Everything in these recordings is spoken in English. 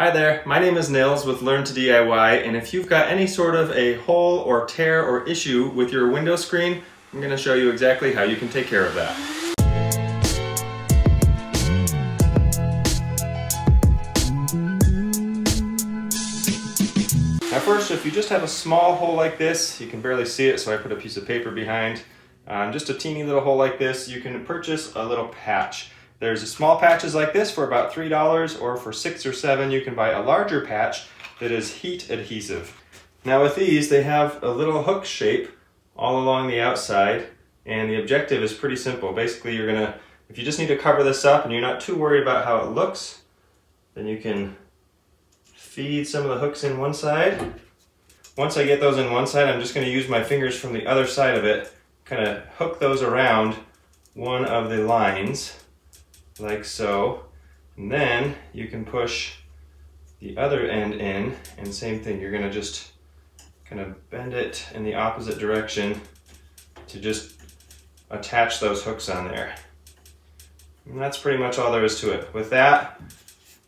Hi there, my name is Nils with Learn to DIY and if you've got any sort of a hole or tear or issue with your window screen, I'm going to show you exactly how you can take care of that. Now first, if you just have a small hole like this, you can barely see it so I put a piece of paper behind. Um, just a teeny little hole like this, you can purchase a little patch. There's small patches like this for about $3 or for 6 or 7 you can buy a larger patch that is heat adhesive. Now with these they have a little hook shape all along the outside and the objective is pretty simple. Basically you're gonna, if you just need to cover this up and you're not too worried about how it looks, then you can feed some of the hooks in one side. Once I get those in one side, I'm just gonna use my fingers from the other side of it, kind of hook those around one of the lines like so. And then you can push the other end in and same thing, you're gonna just kind of bend it in the opposite direction to just attach those hooks on there. And that's pretty much all there is to it. With that,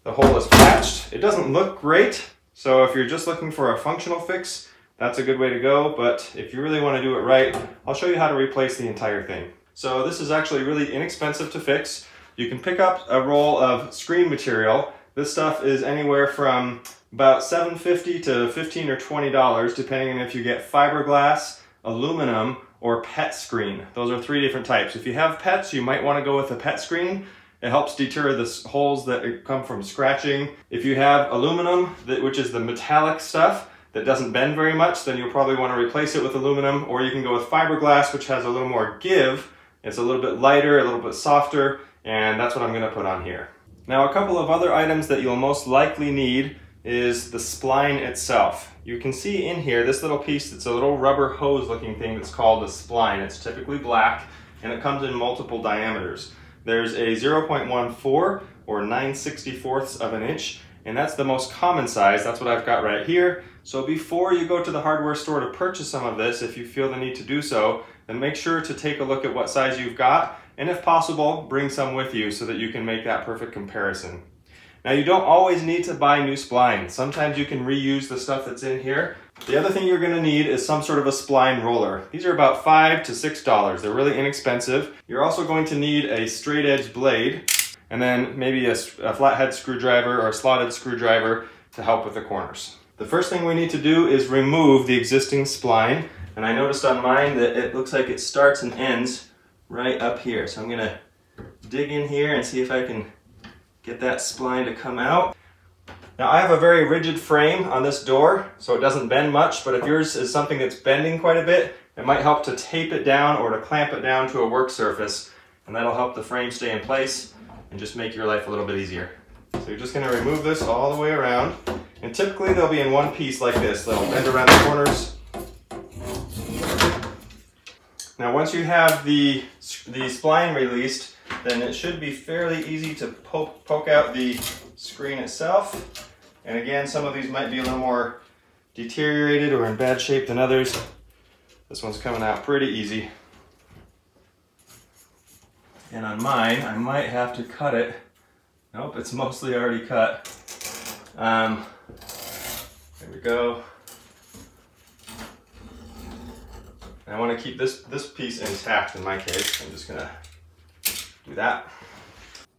the hole is patched. It doesn't look great, so if you're just looking for a functional fix, that's a good way to go, but if you really want to do it right, I'll show you how to replace the entire thing. So this is actually really inexpensive to fix. You can pick up a roll of screen material. This stuff is anywhere from about 750 to 15 or 20 dollars depending on if you get fiberglass, aluminum, or PET screen. Those are three different types. If you have PETs, you might want to go with a PET screen. It helps deter the holes that come from scratching. If you have aluminum, which is the metallic stuff that doesn't bend very much, then you'll probably want to replace it with aluminum, or you can go with fiberglass, which has a little more give. It's a little bit lighter, a little bit softer, and that's what I'm gonna put on here. Now a couple of other items that you'll most likely need is the spline itself. You can see in here this little piece that's a little rubber hose looking thing that's called a spline. It's typically black and it comes in multiple diameters. There's a 0.14 or 9 64ths of an inch and that's the most common size. That's what I've got right here. So before you go to the hardware store to purchase some of this, if you feel the need to do so, then make sure to take a look at what size you've got and if possible, bring some with you so that you can make that perfect comparison. Now you don't always need to buy new splines. Sometimes you can reuse the stuff that's in here. The other thing you're gonna need is some sort of a spline roller. These are about five to six dollars. They're really inexpensive. You're also going to need a straight edge blade and then maybe a, a flathead screwdriver or a slotted screwdriver to help with the corners. The first thing we need to do is remove the existing spline. And I noticed on mine that it looks like it starts and ends right up here. So I'm gonna dig in here and see if I can get that spline to come out. Now I have a very rigid frame on this door, so it doesn't bend much, but if yours is something that's bending quite a bit, it might help to tape it down or to clamp it down to a work surface, and that'll help the frame stay in place and just make your life a little bit easier. So you're just gonna remove this all the way around, and typically they'll be in one piece like this. They'll bend around the corners, now once you have the, the spline released, then it should be fairly easy to poke, poke out the screen itself. And again, some of these might be a little more deteriorated or in bad shape than others. This one's coming out pretty easy. And on mine, I might have to cut it. Nope, it's mostly already cut. Um, there we go. And I want to keep this, this piece intact in my case. I'm just going to do that.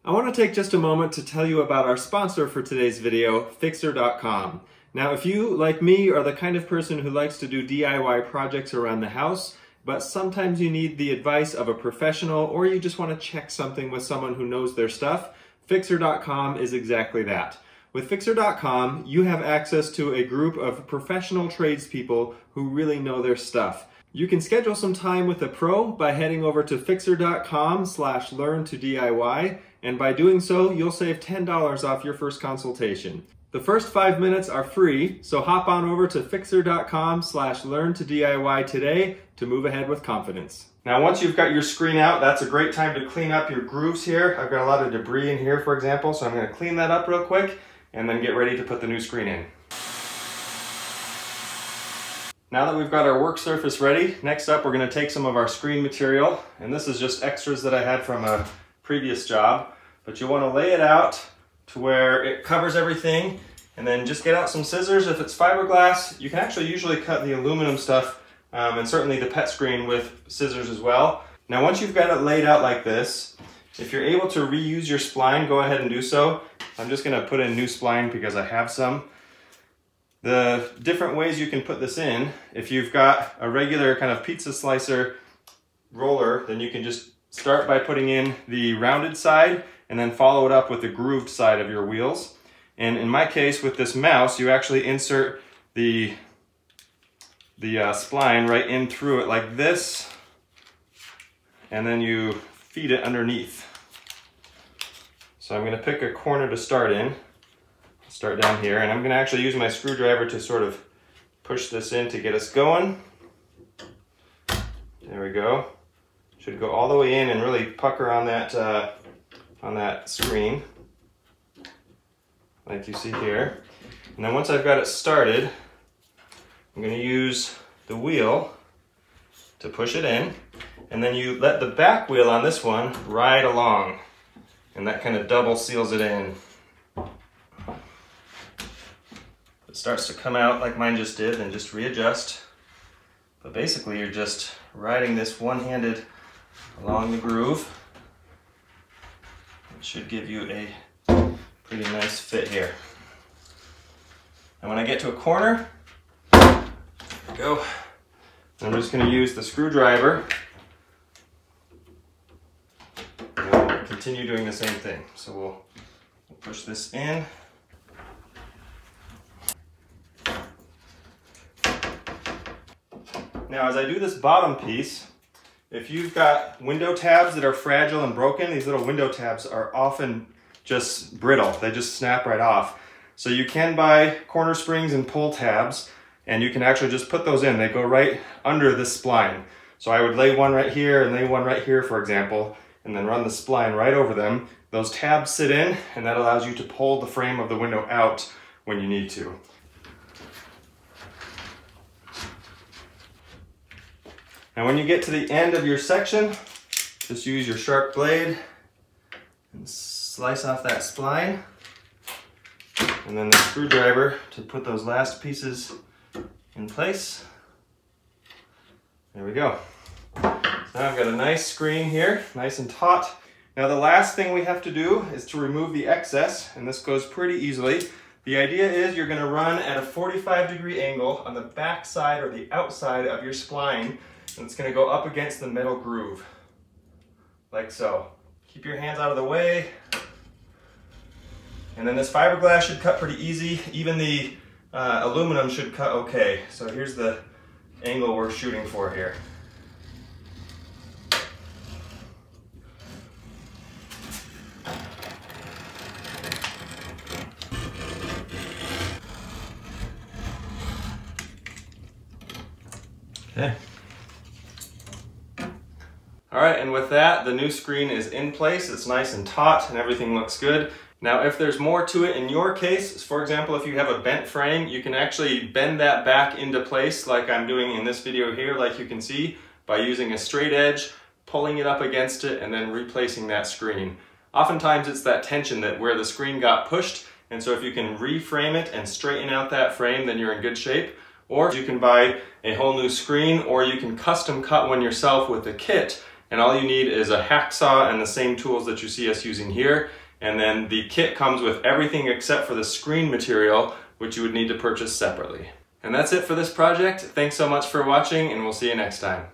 I want to take just a moment to tell you about our sponsor for today's video, Fixer.com. Now, if you, like me, are the kind of person who likes to do DIY projects around the house, but sometimes you need the advice of a professional or you just want to check something with someone who knows their stuff, Fixer.com is exactly that. With Fixer.com, you have access to a group of professional tradespeople who really know their stuff. You can schedule some time with a pro by heading over to fixer.com slash learn to DIY, and by doing so, you'll save $10 off your first consultation. The first five minutes are free, so hop on over to fixer.com slash learn to DIY today to move ahead with confidence. Now once you've got your screen out, that's a great time to clean up your grooves here. I've got a lot of debris in here, for example, so I'm gonna clean that up real quick and then get ready to put the new screen in. Now that we've got our work surface ready, next up we're going to take some of our screen material, and this is just extras that I had from a previous job, but you want to lay it out to where it covers everything And then just get out some scissors. If it's fiberglass, you can actually usually cut the aluminum stuff um, and certainly the pet screen with scissors as well. Now once you've got it laid out like this, if you're able to reuse your spline, go ahead and do so. I'm just gonna put in new spline because I have some. The different ways you can put this in, if you've got a regular kind of pizza slicer roller, then you can just start by putting in the rounded side and then follow it up with the grooved side of your wheels. And in my case, with this mouse, you actually insert the, the uh, spline right in through it like this, and then you feed it underneath. So I'm gonna pick a corner to start in. Start down here, and I'm gonna actually use my screwdriver to sort of push this in to get us going. There we go. Should go all the way in and really pucker on that, uh, on that screen like you see here. And then once I've got it started, I'm gonna use the wheel to push it in, and then you let the back wheel on this one ride along, and that kind of double seals it in. It starts to come out like mine just did, then just readjust. But basically you're just riding this one-handed along the groove. It should give you a pretty nice fit here. And when I get to a corner, go, I'm just gonna use the screwdriver continue doing the same thing. So we'll push this in. Now as I do this bottom piece, if you've got window tabs that are fragile and broken, these little window tabs are often just brittle. They just snap right off. So you can buy corner springs and pull tabs and you can actually just put those in. They go right under the spline. So I would lay one right here and lay one right here, for example, and then run the spline right over them. Those tabs sit in and that allows you to pull the frame of the window out when you need to. Now when you get to the end of your section, just use your sharp blade and slice off that spline and then the screwdriver to put those last pieces in place. There we go. So now I've got a nice screen here, nice and taut. Now the last thing we have to do is to remove the excess, and this goes pretty easily. The idea is you're gonna run at a 45 degree angle on the back side or the outside of your spline, and it's gonna go up against the metal groove, like so. Keep your hands out of the way, and then this fiberglass should cut pretty easy. Even the uh, aluminum should cut okay. So here's the angle we're shooting for here. Okay. All right, and with that, the new screen is in place. It's nice and taut and everything looks good. Now, if there's more to it in your case, for example, if you have a bent frame, you can actually bend that back into place like I'm doing in this video here, like you can see, by using a straight edge, pulling it up against it, and then replacing that screen. Oftentimes it's that tension that where the screen got pushed, and so if you can reframe it and straighten out that frame, then you're in good shape. Or you can buy a whole new screen, or you can custom cut one yourself with a kit, and all you need is a hacksaw and the same tools that you see us using here, and then the kit comes with everything except for the screen material, which you would need to purchase separately. And that's it for this project. Thanks so much for watching, and we'll see you next time.